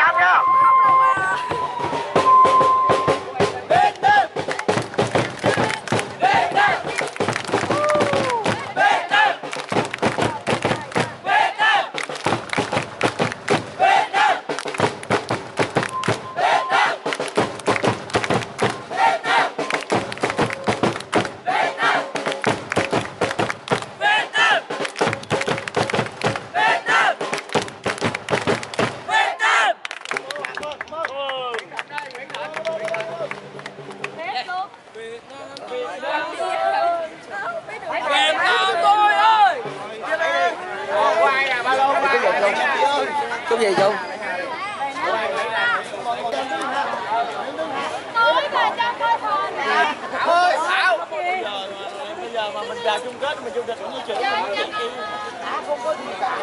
Stop now! gì chung Thôi, xạo Bây giờ mà mình ra chung kết mà chung địch cũng như chuyện à, không có gì cả.